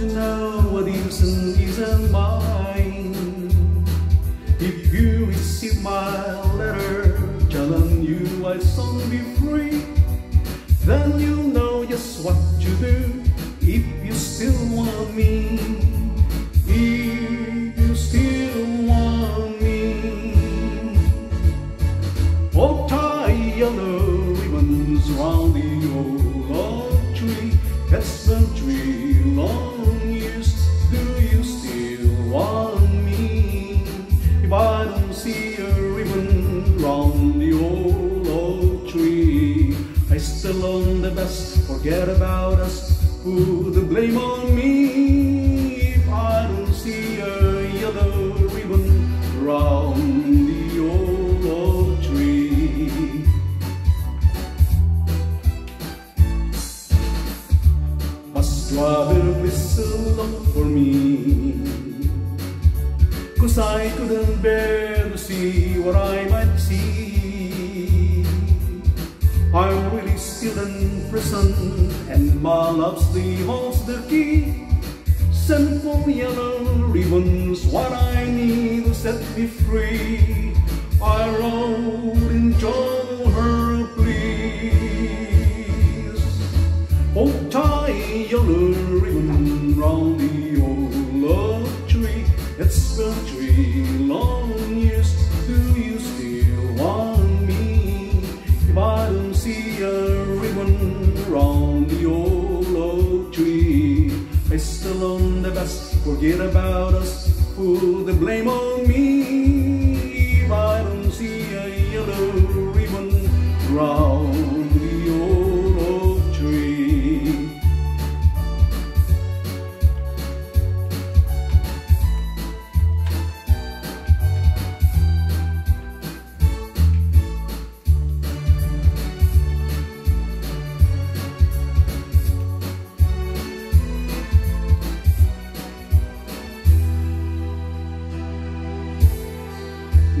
to know what is and isn't mine. If you receive my letter telling you I'd soon be free, then you know just what to do if you still want me. If you still want me. Oh, tie yellow ribbons round the old oak tree. The tree long Own the best. Forget about us. Put the blame on me. If I don't see a yellow ribbon round the old oak tree. Must rather whistle up for me Cause I couldn't bear to see what I might see I'm really in prison And my love still holds the key. Simple yellow ribbons What I need to set me free. I wrote ribbon round the old oak tree, I still own the best. Forget about us. Put the blame on me.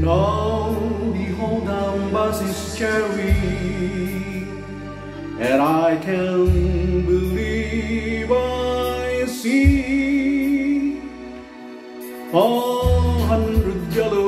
Now behold down buses cherry And I can believe I see. A hundred yellow